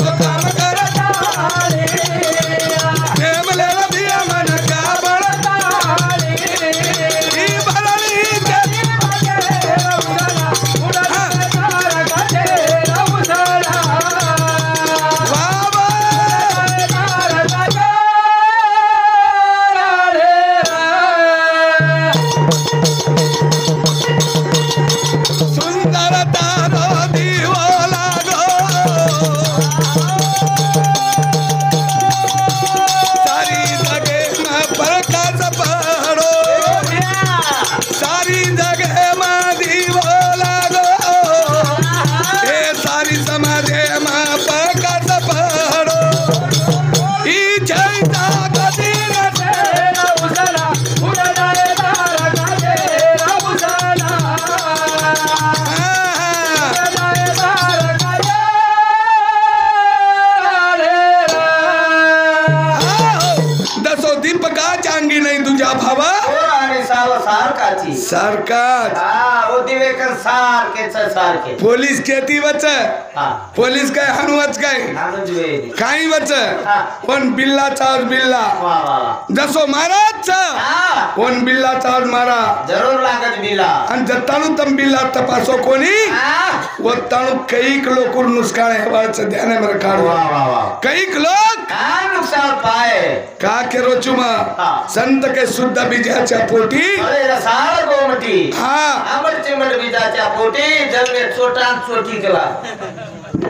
सरकार
हा वो दिवेकर सार के
सार के। खेती कहती
हा।
पोलीस काय हनुवच काय?
नानच वेळी
काही वच
हा.
पण बिल्लाचा बिल्ला.
वा वा वा.
जसो महाराज
हा.
कोण बिल्लाचा मारा?
ज़रूर लागत बिला
आणि जताणू तम बिल्ला तपासो कोणी
हा.
वत्ताणू कैक लोक नुसकाळ हेवायचं ध्यान मर काढू
वा वा वा.
कैक लोक?
हा नुकसान पाय.
का केरो चुमा?
हा.
संत के शुद्ध बीजाच्या पोटी?
अरे रसाळ गोमटी
हा.
आंबट चिंबट बीजाच्या पोटी जलमे चोटान चोटी केला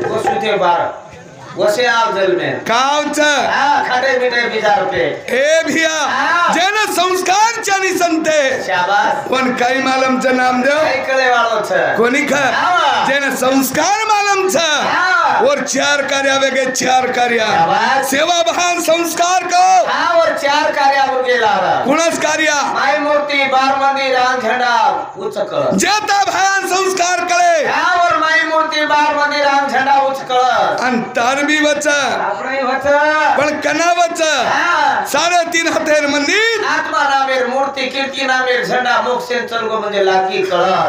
वसुते बार वसे आव जलमे
कावच
हा खाटे मिठे बिजार पे
ए भिया जन संस्कार चानी संते।
शाबास
पण काही मालमचं नाम देव
काय कळे वाळो छ
कोणी ख जन संस्कार मालमचं
हा.
और चार कार्या वेगे चार कार्या. सेवा भान संस्कार को।
हा वर चार कार्यावर गेला
कुणच कार्या?
माय मूर्ती बार मंदिर आन झेंडा उचकळ।
जेता भान संस्कार कळे
यावर माय मूर्ती बार मंदिर आन झेंडा उचकळ।
आणि भी वच. पण कना वच. सारे तीन हातेर मंदिर.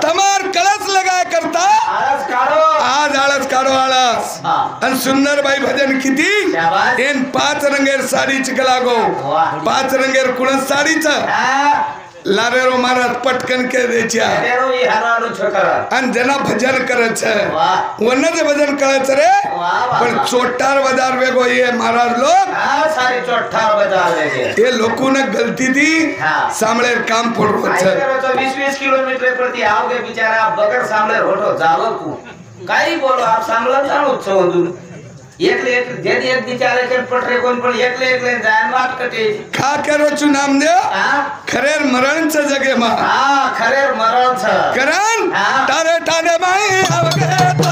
तमार कळस लगाय करता. आज आळस काढो आळस. आणि सुंदर बाई भजन किती? एन पाच रंगेर साडीच गलागो
पाच रंगेर कुणस साडीच.
पाच रंगेर कुणच साडीच
हा
लारेरो महाराज पटकन के द्यायच्या
तेरो ई हराडू छोकर
आणि ज्यांना भजन करायचं
वाह
वनच भजन करायचं रे।
वाह, वाह,
पण
वाह.
चोटार बजार वेगो ये महाराज लोक।
हा सारी चोठा बजा लेगे
हे लोकून गलती दी।
हा.
सामळेर काम
आई
पडवच
करो तो 20 20 किलोमीटर प्रति आओगे बेचारा बगर सामने होटो जावो को काही बोलो आप सांगला जाणो छो એકલે એક જેદી એક વિચારે કે પટરે કોણ પણ એકલે એકલે જાન વાત કટે
ખા કરો છું નામ દે
હા
ખરેર મરણ છે જગે માં
હા ખરેર મરણ છે
કરણ તારે તારે માય આવગે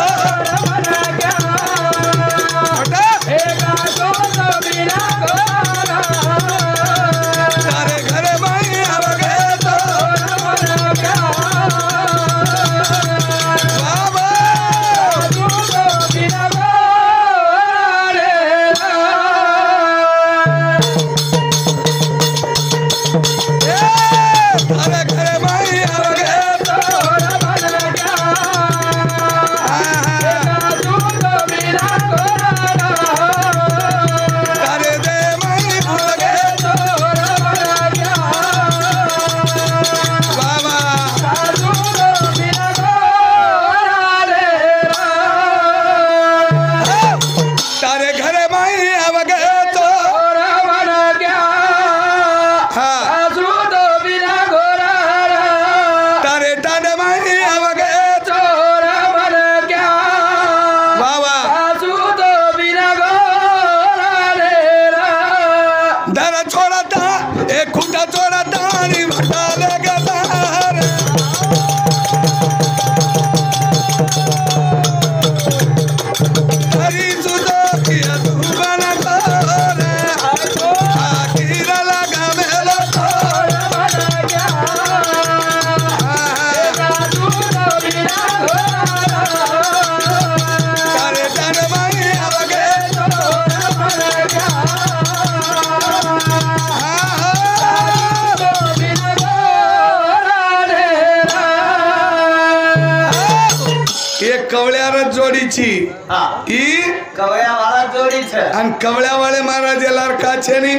હા
ઈ
કવળિયાવાળા જોડી છે
અને કવળિયાવાળે મારા જે લડકા છે ને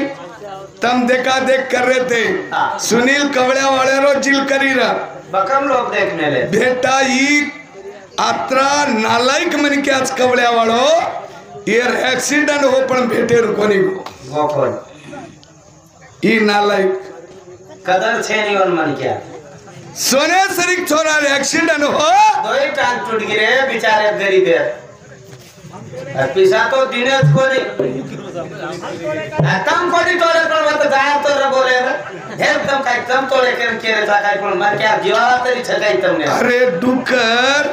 તમ દેખા દેખ કર
રહે
તે સુનિલ કવળિયાવાળે રો જીલ કરી રહા
બકમ લોગ દેખને લે
બેટા ઈ આત્રા નાલાયક મને કે આજ કવળિયાવાળો એર એક્સિડન્ટ હો પણ ભેટે કોની
ગો
ઈ નાલાયક
કદર છે ની ઓન મન ક્યા
सोने शरीक छोरा एक्सीडेंट हो
दो ही टांग टूट गिरे बेचारे गरीब है পিসা তো
अरे
दुकर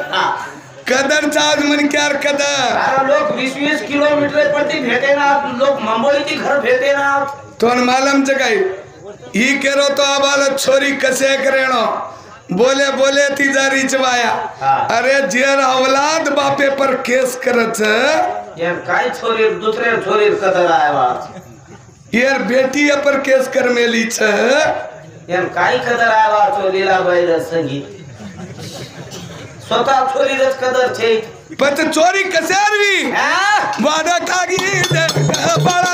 कदर चार्ज मन क्या कदर
लोग 20 20 किलोमीटर प्रति भेटे ना लोग मंबोली की घर भेटे ना
तो मालूम जगह ई केरो तो आबाल छोरी कसे करेणो बोले बोले ती चवाया अरे जेर औलाद बापे पर केस
करच काय छोरी दुसरे छोरी कदर आयवा
यार बेटी पर केस कर मेली छ
येर काय कदर आयवा चोरीला बैल संगी? स्वतः चोरीच कदर छे।
पण चोरी कसे आरवी वाडा कागी बळा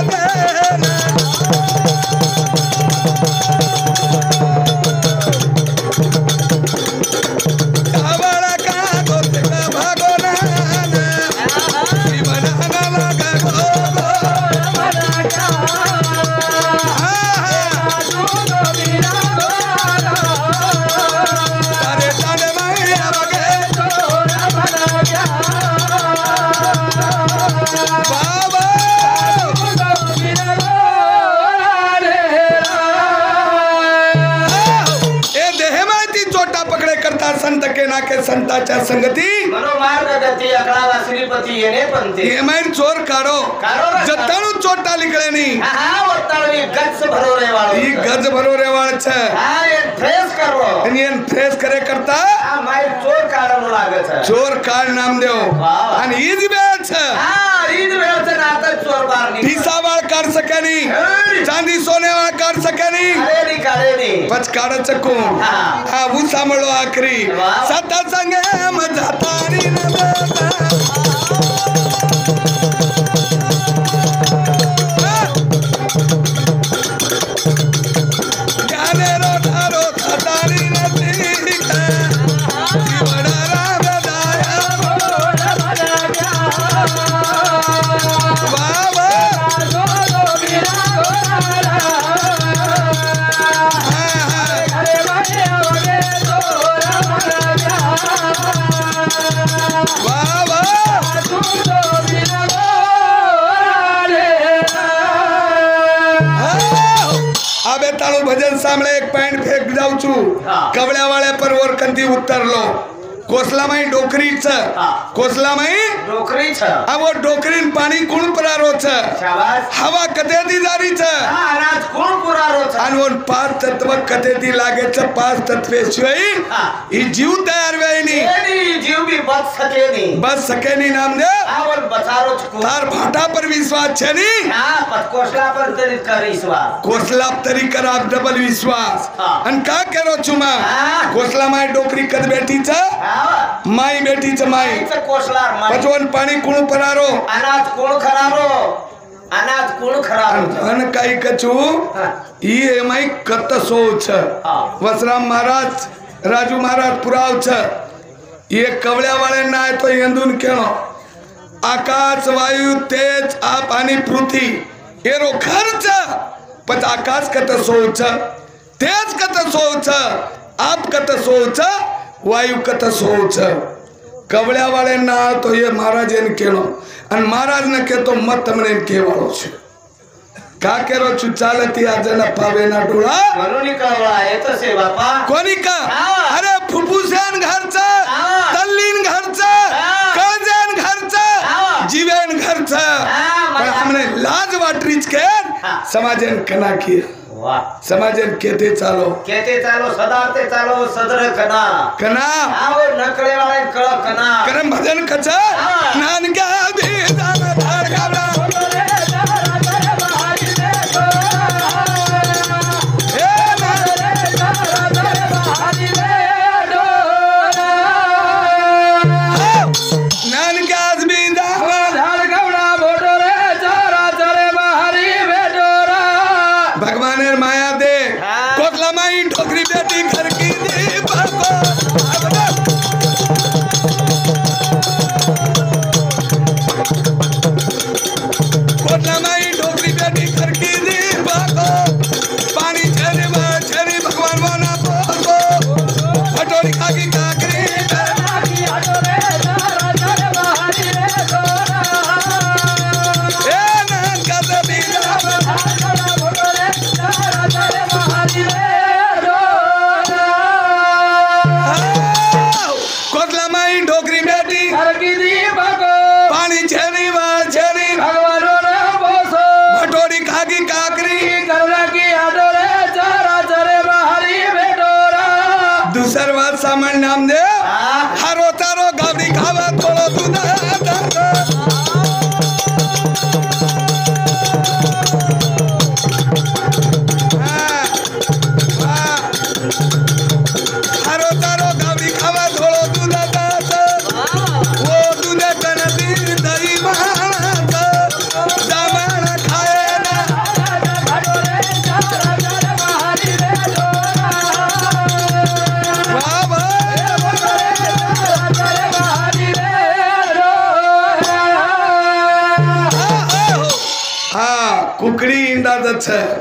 के संताच्या संगती? बरोबर गती चोर काढो जतणू चोटा
लिकळेनी
वत्ताळी गज भरो रेवाळ
ई गज फ्रेश
करो। इन फ्रेश करे करता?
हाँ चोर काढो लागे छ।
चोर काढ नाम
देव
आणि ई दिबे छ। हाँ कर सकनी चांदी सोने वाला कर सकनी पचकाड़ा चकू
हाँ.
वो मळो आखरी. सता संगे हम जाता.
नहीं
कवळ्यावाळ्या परवर कंदी उतरलो. कोसलामाई डोकरीच. कोसलामाई?
डोकरी छ
आवो डोकरीन पाणी कुण परारोच? हवा कथे दी
पुरारीत महाराज कोण
आणि वन पाच तत्व कथेती लागेच पाच तत्वे शिवाय
ही।
हाँ। जीव तयार
वेनी जीव सके
नी। नाम दे हाँ, तार भाटा
पर
विश्वास छे नी। हाँ, कोसला
पर
तरी कर आप डबल विश्वास। अन
का
करो चुमा कोसला माय
डोकरी कद बेटी
छ? माई बेटी छ
माई। कोसला पचवन पाणी कोण परारो? अनाज
कोण खरारो? अनाज
कौन
खराब धन कई कछु हाँ।
ये
मई कत सोच हाँ। वसराम महाराज राजू महाराज पुराव छ। ये कवड़ा वाले ना है तो यंदुन केनो आकाश वायु तेज आ पानी पृथ्वी ये रो खर्च। पच आकाश कत सोच तेज कत सोच आप कत सोच वायु कत सोच કબળ્યાવાળેના તો એ મહારાજ એને કહેલો અને મહારાજને કહેતો મત તમને એને કહેવાનો છે કાકેરો ચાલે ત્યાં જેના પાવેના ડોળા
બાપા
કોની
કા
અરે ફુફુસેન ઘર
છે
તલ્લીન ઘર
છે
કજેન જીવેન
ઘર
છે પણ
અમને
લાજ
વાટરી
જ કે સમાજેન કના
કીએ
समाजन केते चालो.
केते चालो सदारते चालो सदर कना.
कना?
आवो नकळे वाळे कळ कना
करम भजन कच? नानका दे दुसर बात सामान नाम दे हारो तारो गावडी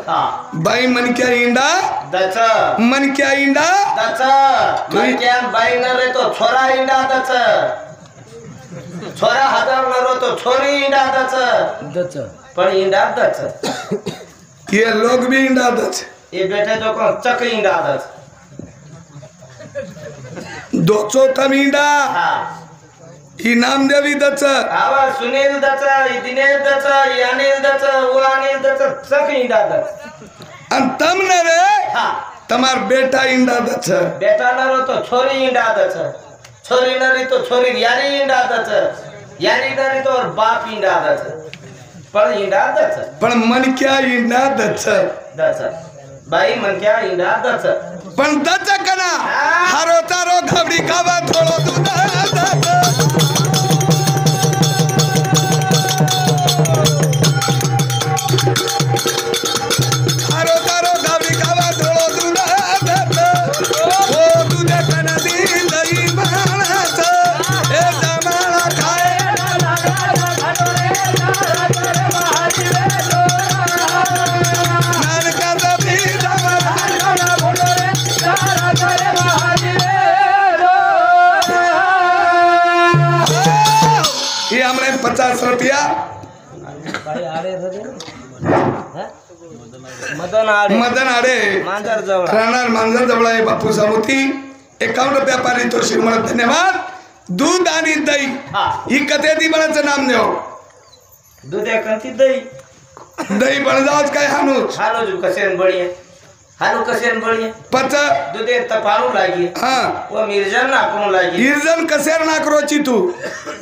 बाई मन क्या इंडा दच मन क्या इंडा दच मन क्या बाई न
रे तो छोरा इंडा दच छोरा हज़ार न रो तो छोरी इंडा दच दच पर इंडा दच
ये लोग भी इंडा
दच ये बेटे तो कौन चक इंडा
दच दो चौथा
हाँ।
ही नामदेवी
दच आवा सुनील दचा दिनेश दचा अनिल दच वो अनिल
दच सब इंदा दच अन
तम न रे तमार बेटा
इंडा दच बेटा न रो तो छोरी इंडा दच छोरी न री तो छोरी यारी इंडा दच यारी न तो और बाप इंडा दच पण इंडा दच पण मन क्या इंडा दच दच बाई मन क्या
इंडा दच
पण दच
कना हरो
तारो घबरी कावा थोड़ो दूध. सामुती एकावन्न रुपया पारितोषिक म्हणत धन्यवाद. दूध आणि दही.
हा.
ही कथेती बनाचं नाम देव?
दूध एकांती दही.
दही बनजावच काय हानूच
हालो जू कसेन बढिया हालो कसेन बढिया
पच
दूध तपाणू लागी
हा.
व मिरजन नाकणू लागी
हिरजन कसेर नाकरोची तू?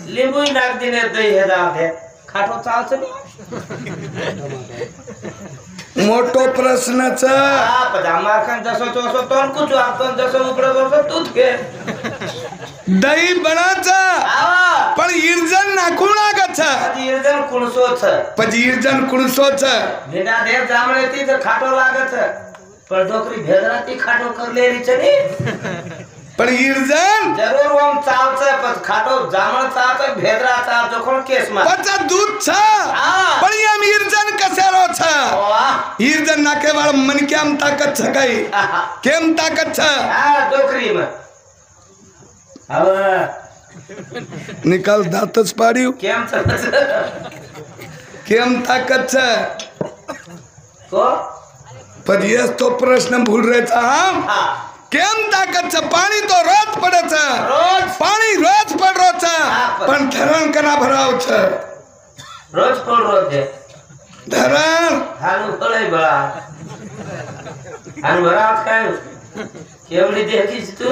लिंबू नाक दिने दही हे दाव दे खाटो चालचं नाही.
मोठो प्रश्नच.
पजामा खान जसो तसो तोन कुछ आपण जसो उपडो करतो तूच घे.
दही बनाच. पण हिरजन नाकून नागच
इरजन
पण कुणसोच.
भिंडा देव जामळे ती तर खाटो लागत. पण डोकरी भेदरा ती खाटो करले रिचनी
पण हिरजन
जरूर ओम चालचं पण खाटो भेदरा जोखोण केस मा
दूध छ नाके वाळ मन केम ताकत छ
आहा.
केम ताकत छ?
हा डोकरी मग हवा
निकाल दातच पाडीव
केम
केम ताकत छ?
को?
पण येस तो प्रश्न भूल रहेचा हम
हा?
केम ताकत छ? पाणी तो रोज पडे छ
रोज?
पाणी रोज पडरो छ
हा, पण-
पण धरण कना भराव छ
रोज फळ रोज दे
धरण
हालू फळय बळा आणि बरात काय? केवढी देखीस तू?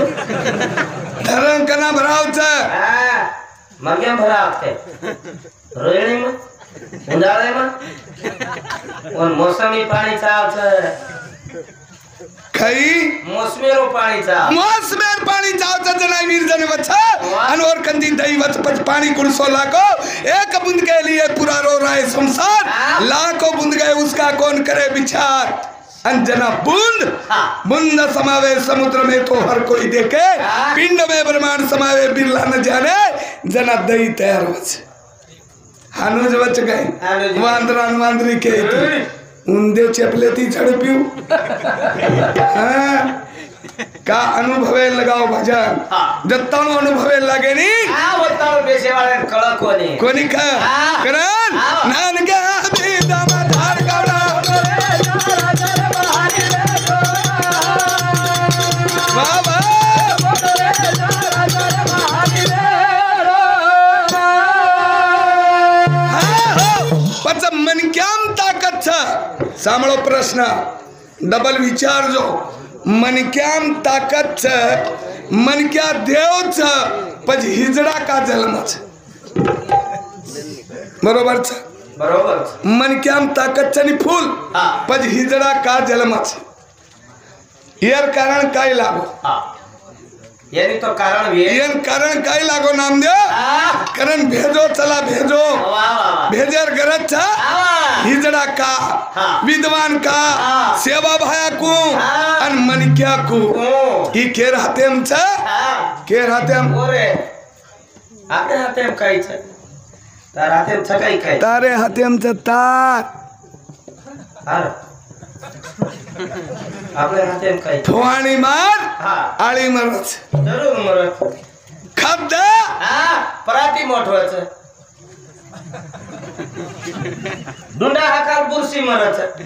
धरण कना भराव छ
हा. मग एम भरात काय? रोहिणी मग? उंडाळे मग? पण मोसमी पाणी चालतं
खाई
मोसमी रो पाणी चाल
मोसमेर पाणी जावचं जना वीर जन आणि और कंदी दही वच पच पानी कुड़सो लाखो। एक बूंद के लिए पूरा रो रहा है। संसार लाखों बूंद गए उसका कौन करे विचार? अंजना बूंद।
हाँ।
बूंद समावे समुद्र में तो हर कोई देखे।
हाँ।
पिंड में ब्रह्मांड समावे बिरला न जाने। जना दही तैयार वच हानुज वच गए. वांदरान वांदरी के. उंदे चेपले ती झडपिव हाँ? का अनुभवे लगाओ भजन
हाँ.
दत्तानु अनुभवे लागे नी
हा होता बेसे वाले कळक कोणी
कोणी का
हाँ.
करण
हाँ.
नान का भी दामा सामळ प्रश्न. डबल विचार जो. मन क्या ताकत छ मन क्या देव छ पज हिजडा का जन्म छ. बरोबर छ?
बरोबर
मन क्या ताकत छ
फूल
पज हिजडा का जन्म छ. यार कारण काय लाभ
हां. यानी तो कारण
भी है ये कारण
कई
लागो नाम दे करण
भेजो चला भेजो
भेजर गरज छ हिजड़ा का विद्वान का सेवा भाया को अन मन क्या को
ई
के रहते हम छ
के
रहते हम
ओरे आपने रहते हम कई छ तार रहते हम छ कई कई
तारे रहते हम छ तार
हर आपल्या हातेम काही
फवाणी मार
हा.
आळी मरच
ज़रूर मरत.
खब्द
हा पराती मोठवाच डुंडा हा काल बुरशी मरत.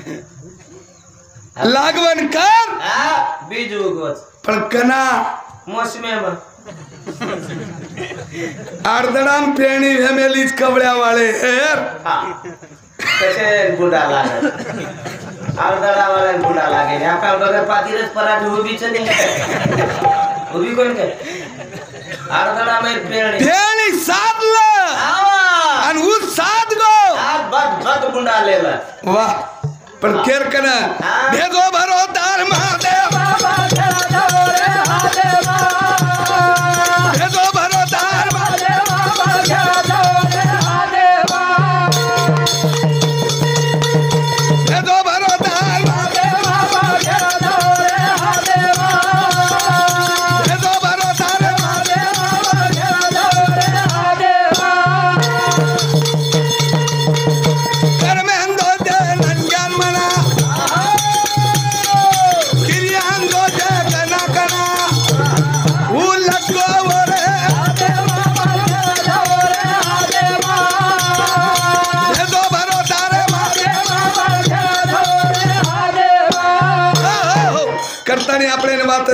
लागवण कर.
हा बीज उगवच
पण कना
मोसमे मग
आडदडाम पेणी हेमेलीच कवड्या वाळे हेर
हा. कसे गुंडा लागत अर्धडा वाला गुंडा लागेल. ह्या काय बघा पातीरच पराठी उभीच नाही. उभी कोण काय? अर्धडा मै पेरणी.
पेणी साधलं.
आवा
आणि ऊस साध गो.
आज बद बद गुंडा आलेला
वाह पण केर कना
हाँ.
भेगो भरो तार महादेव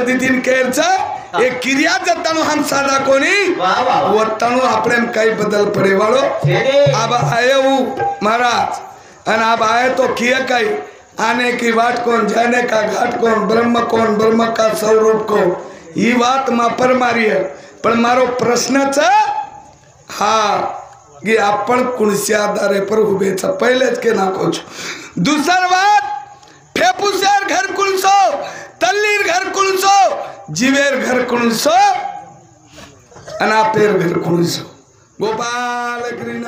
दी तीन केर चा किरिया जब तनु हम
सारा कोनी वो
तनु अपने म कई बदल पड़े
वालो
अब आये वो महाराज. अन अब आये तो किया कई आने की बात कौन जाने का घाट कौन ब्रह्म कौन ब्रह्म का स्वरूप कौन ये बात माँ पर मारी है पर मारो प्रश्न चा हाँ कि आपन कुंडसिया दारे पर हुबे चा पहले के ना कुछ दूसरा बात ठेपुसेर घर कुलसो तल्लीर घर कुलसो जीवेर घर कुलसो अनापेर घर कुलसो। गोपाल कृष्ण